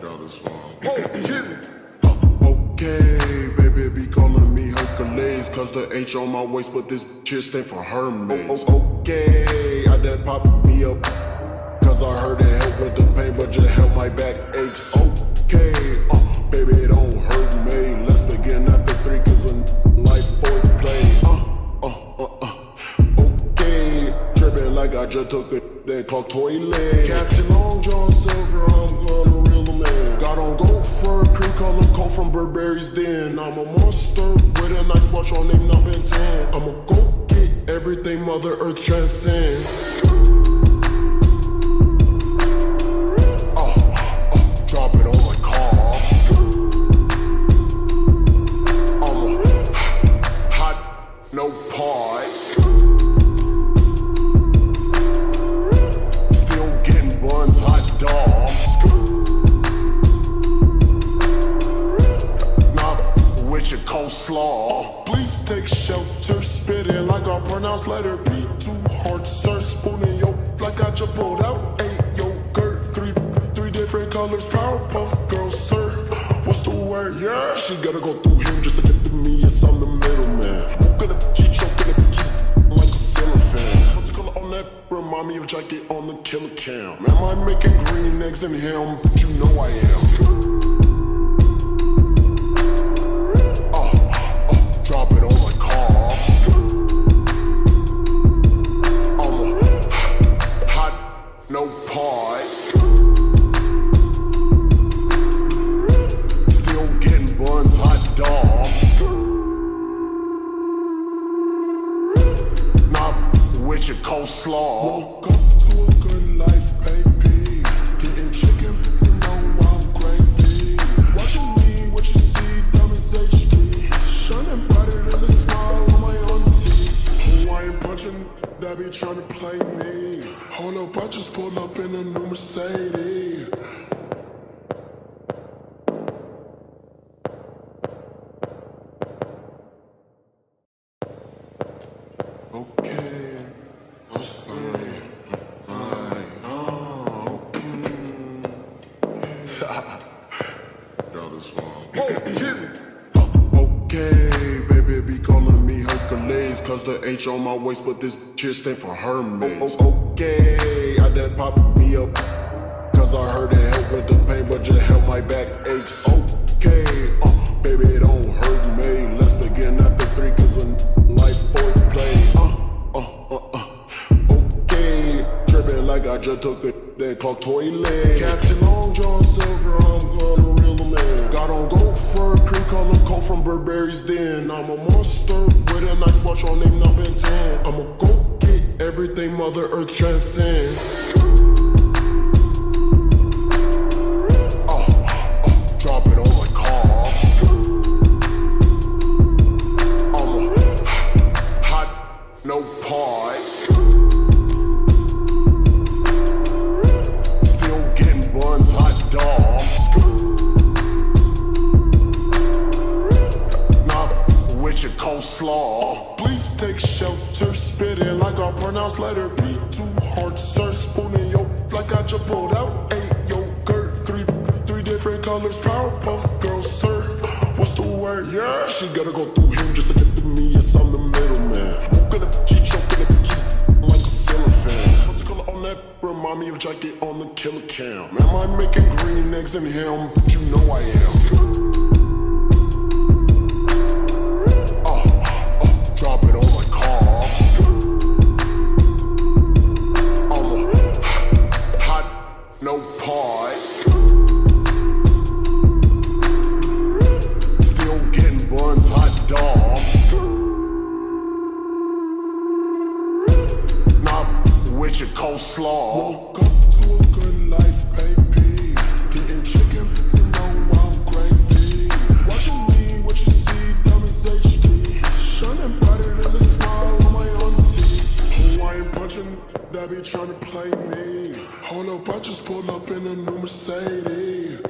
daughter's farm. Oh, okay, baby be calling me Hercules Cause the H on my waist, but this shit stand for Hermes. Oh, oh, Okay, I done popped me up Cause I heard it helped with the pain, but just help my back aches. Okay, uh, baby don't hurt me. Let's begin after three, cause I'm like foreplay. Uh, uh, uh, uh, Okay, tripping like I just took a then clock toilet. Captain Long John Silver fur, cream color coat from Burberry's Den. I'm a monster with a nice watch on name number 10. I'ma go get everything Mother Earth transcends. Coleslaw. Please take shelter, spitting like I pronounce letter B. Too hard, sir. Spooning yo like I just pulled out. Eight yogurt, three, three different colors. Powerpuff girl, sir. What's the word? Yeah, she gotta go through him just to get to me. Yes, I'm the middleman. Who have cheat, choking cheat like a fan? What's the color on that? Remind me of jacket on the killer cam. Am I making green eggs in him? You know I am. Coleslaw. Up to a good life, baby. Hold up, I just pulled up in a new Mercedes. Okay, I'm fine. Fine. Oh, Girl, this oh, Okay, baby, be Hercules. Cause the H on my waist, but this shit stand for Hermes. Oh, oh, okay, I done pop me up. Cause I heard it help with the pain, but just help my back aches. Okay, a then clock toilet. Captain Long John Silver, I'm gonna reel in. Got on gold fur, cream color coat from Burberry's Den. I'm a monster with a nice watch on name number 10. I'ma go get everything Mother Earth transcends. Your coleslaw. Please take shelter, spitting like I pronounced letter B. Too hard, sir. Spooning yo like I just pulled out. Eight yogurt, three, three different colors. Powerpuff girl, sir. What's the word? Yeah, she gotta go through him just to get to me. Yes, I'm the middleman. Who have cheat, choking the cheat like a fan? What's the color on that? Remind me of jacket on the killer cam. Am I making green eggs in him? You know I am. Not your coleslaw. Woke to a good life, baby. Getting chicken, you know I'm gravy. Watching me, what you see, diamonds HD. Shining brighter than a smile on my auntie. Hawaiian punching, that be trying to play me. Hold up, I just pulled up in a new Mercedes.